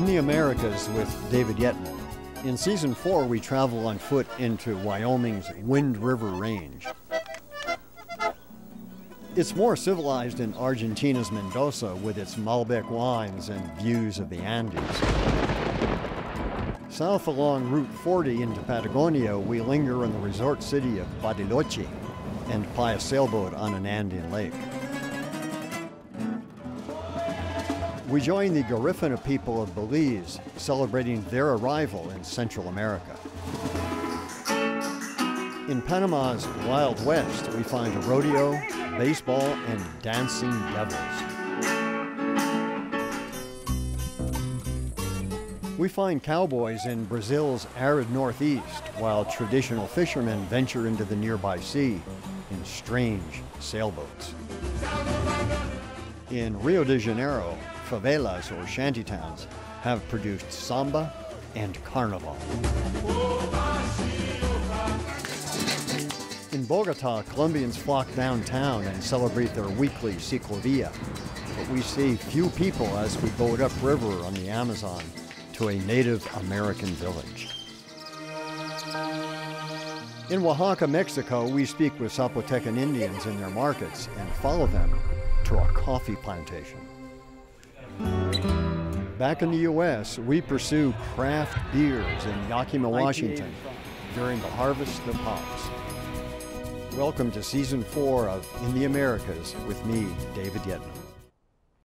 In the Americas with David Yetman. In season four, we travel on foot into Wyoming's Wind River Range. It's more civilized in Argentina's Mendoza with its Malbec wines and views of the Andes. South along Route 40 into Patagonia, we linger in the resort city of Bariloche and ply a sailboat on an Andean lake. We join the Garifuna people of Belize, celebrating their arrival in Central America. In Panama's Wild West, we find a rodeo, baseball, and dancing devils. We find cowboys in Brazil's arid northeast, while traditional fishermen venture into the nearby sea in strange sailboats. In Rio de Janeiro, favelas or shantytowns have produced samba and carnival. In Bogota, Colombians flock downtown and celebrate their weekly ciclovia. But we see few people as we boat upriver on the Amazon to a Native American village. In Oaxaca, Mexico, we speak with Zapotecan Indians in their markets and follow them to a coffee plantation. Back in the U.S., we pursue craft beers in Yakima, Washington during the harvest of hops. Welcome to season four of In the Americas with me, David Yetman.